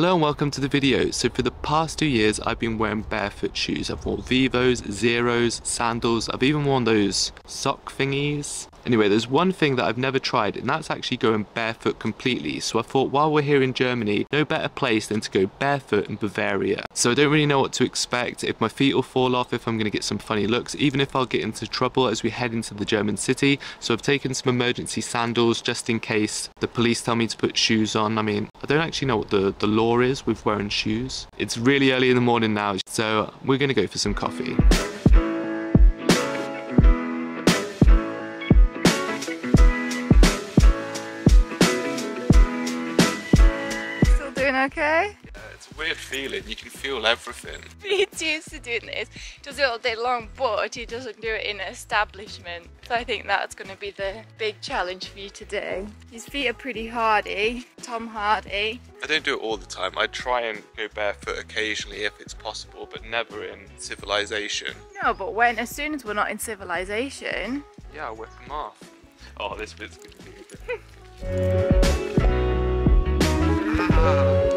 Hello and welcome to the video. So for the past two years I've been wearing barefoot shoes. I've worn Vivos, Zeros, sandals, I've even worn those sock thingies. Anyway, there's one thing that I've never tried and that's actually going barefoot completely. So I thought while we're here in Germany, no better place than to go barefoot in Bavaria. So I don't really know what to expect, if my feet will fall off, if I'm going to get some funny looks, even if I'll get into trouble as we head into the German city. So I've taken some emergency sandals just in case the police tell me to put shoes on. I mean, I don't actually know what the, the law is with wearing shoes. It's really early in the morning now, so we're gonna go for some coffee. Weird feeling, you can feel everything. He's used to doing this. He does it all day long, but he doesn't do it in an establishment. So I think that's going to be the big challenge for you today. His feet are pretty hardy. Tom Hardy. I don't do it all the time, I try and go barefoot occasionally if it's possible, but never in civilization. No, but when, as soon as we're not in civilization, Yeah, I'll whip them off. Oh, this bit's be good.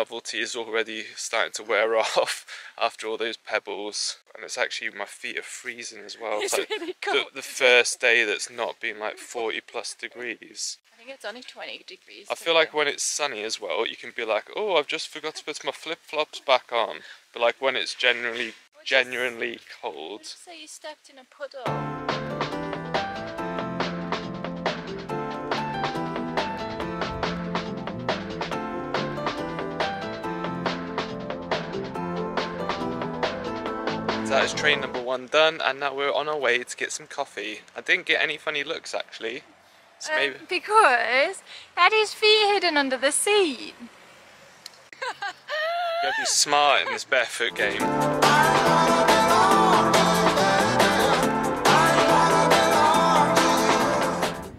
novelty is already starting to wear off after all those pebbles, and it's actually my feet are freezing as well. It's like really the, cold. the first day that's not been like 40 plus degrees. I think it's only 20 degrees. I feel like when it's sunny as well, you can be like, oh, I've just forgot to put my flip flops back on. But like when it's generally, genuinely cold, say you stepped in a puddle. That is train number one done, and now we're on our way to get some coffee. I didn't get any funny looks actually. So maybe. Um, because had his feet hidden under the seat. You gotta be smart in this barefoot game.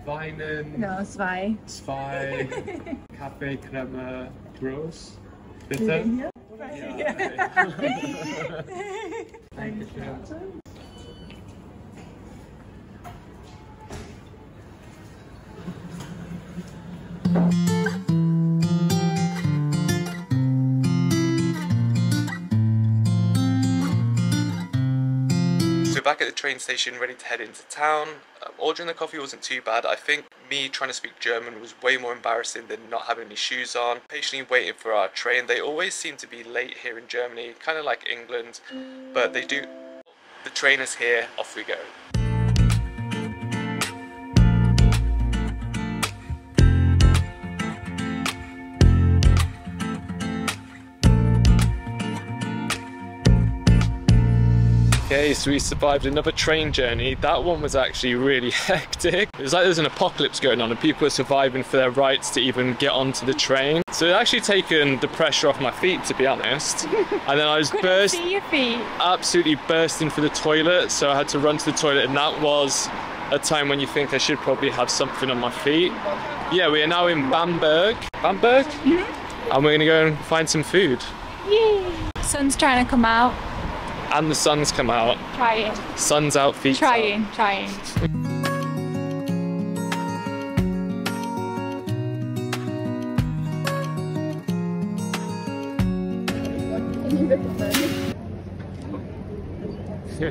Weinen, No, zwei. zwei Kaffeecreme groß. Bitte? Ja. Dankeschön. So we're back at the train station, ready to head into town. Um, ordering the coffee wasn't too bad. I think me trying to speak German was way more embarrassing than not having any shoes on. Patiently waiting for our train. They always seem to be late here in Germany, kind of like England, but they do. The train is here. Off we go. Okay, so we survived another train journey. That one was actually really hectic. It was like there's an apocalypse going on and people were surviving for their rights to even get onto the train. So it actually taken the pressure off my feet, to be honest. And then I was burst, See your feet. absolutely bursting for the toilet. So I had to run to the toilet and that was a time when you think I should probably have something on my feet. Yeah, we are now in Bamberg. Bamberg? Mm-hmm. And we're gonna go and find some food. Yay! Sun's trying to come out. And the sun's come out. Trying. Sun's out, feet out. Trying. Trying.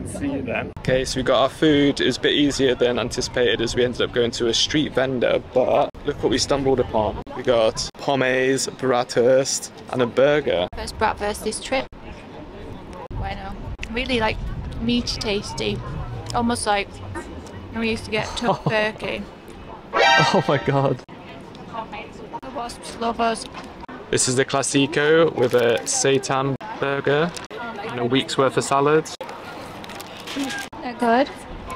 See you then. Okay, so we got our food. It was a bit easier than anticipated as we ended up going to a street vendor, but look what we stumbled upon. We got pommes, bratwurst, and a burger. First breakfast this trip. Bueno. Really like meaty tasty. Almost like when we used to get tough turkey. Oh. oh my god. The wasps love us. This is the Classico with a seitan burger and a week's worth of salads. They're good.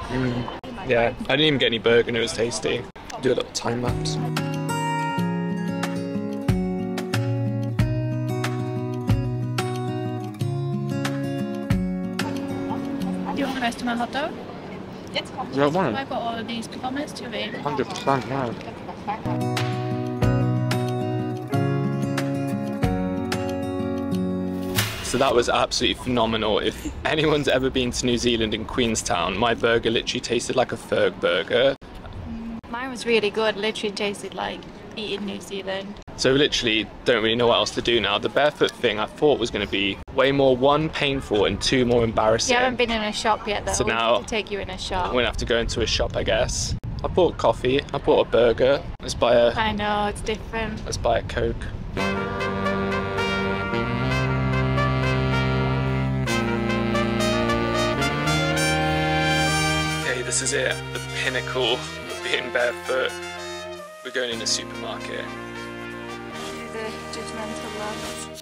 Mm. Yeah, I didn't even get any burger and it was tasty. Do a little time lapse. Do you want rest of my hot dog? Yes. Yeah, I want. I've got all of these pommes to eat. 100%, yeah. So that was absolutely phenomenal. If anyone's ever been to New Zealand in Queenstown, my burger literally tasted like a Fergburger. Mine was really good. Literally tasted like eating New Zealand. So literally don't really know what else to do now. The barefoot thing I thought was going to be way more one painful and two more embarrassing. You haven't been in a shop yet though. So now- to take you in a shop. I'm gonna have to go into a shop, I guess. I bought coffee. I bought a burger. Let's buy a I know it's different. let's buy a coke. Okay, this is it. The pinnacle of being barefoot. We're going in a supermarket. Judgmental ones.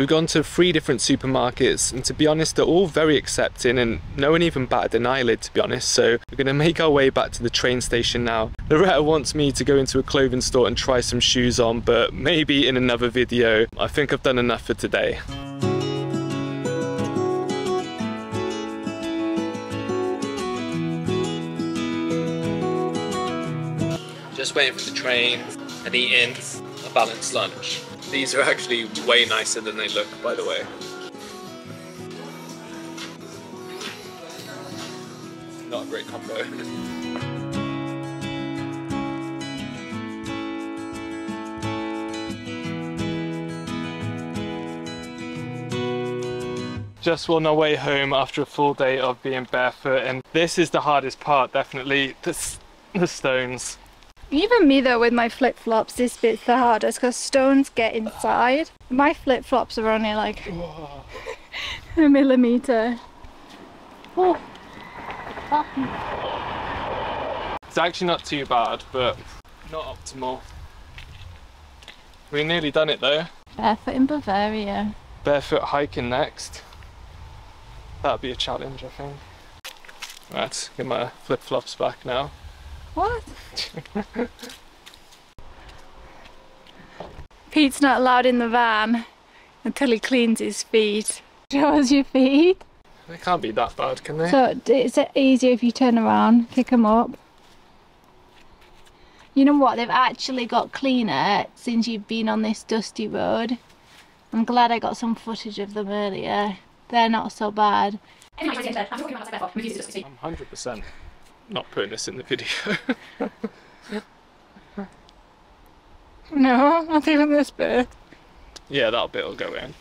We've gone to three different supermarkets, and to be honest, they're all very accepting, and no one even batted an eyelid, to be honest. So we're gonna make our way back to the train station now. Loretta wants me to go into a clothing store and try some shoes on, but maybe in another video. I think I've done enough for today. Just waiting for the train and eating a balanced lunch. These are actually way nicer than they look, by the way. Not a great combo. Just on our way home after a full day of being barefoot, and this is the hardest part, definitely. The, the stones. Even me though with my flip flops, this bit's the hardest because stones get inside. My flip flops are only like a millimeter. Oh. It's actually not too bad, but not optimal. We're nearly done it though. Barefoot in Bavaria. Barefoot hiking next. That'd be a challenge, I think. Right, get my flip flops back now. What? Pete's not allowed in the van until he cleans his feet. Show us your feet. They can't be that bad, can they? So it's easier if you turn around, pick them up. You know what? They've actually got cleaner since you've been on this dusty road. I'm glad I got some footage of them earlier. They're not so bad. I'm 100% not putting this in the video. No, not even this bit. yeah, that bit will go in.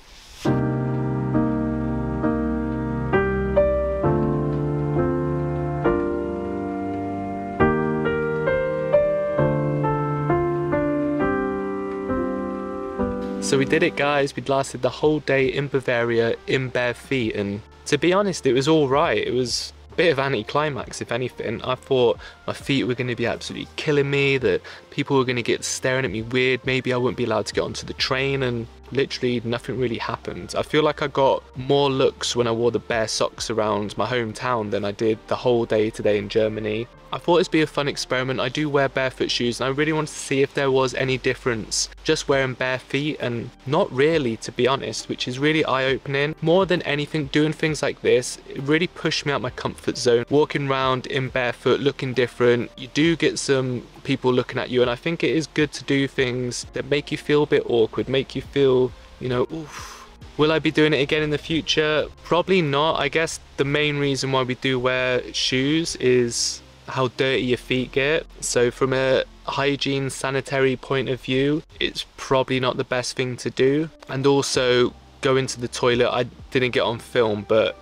So we did it guys, we'd lasted the whole day in Bavaria in bare feet and to be honest it was alright, it was a bit of anticlimax if anything. I thought my feet were going to be absolutely killing me, that people were going to get staring at me weird, maybe I wouldn't be allowed to get onto the train and literally nothing really happened. I feel like I got more looks when I wore the bare socks around my hometown than I did the whole day today in Germany. I thought it'd be a fun experiment. I do wear barefoot shoes and I really wanted to see if there was any difference just wearing bare feet and not really to be honest, which is really eye-opening. More than anything, doing things like this, it really pushed me out my comfort zone. Walking around in barefoot, looking different, you do get some people looking at you and I think it is good to do things that make you feel a bit awkward, make you feel, you know, oof. Will I be doing it again in the future? Probably not. I guess the main reason why we do wear shoes is how dirty your feet get. So from a hygiene sanitary point of view, it's probably not the best thing to do. And also going to the toilet, I didn't get on film, but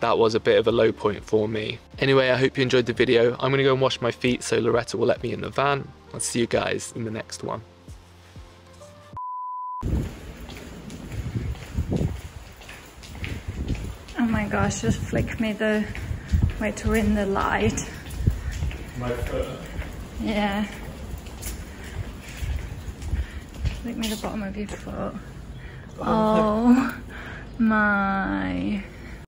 that was a bit of a low point for me. Anyway, I hope you enjoyed the video. I'm gonna go and wash my feet so Loretta will let me in the van. I'll see you guys in the next one. Oh my gosh, just flick me the way to win the light. My foot. Uh, yeah. Flick me the bottom of your foot. Oh, oh my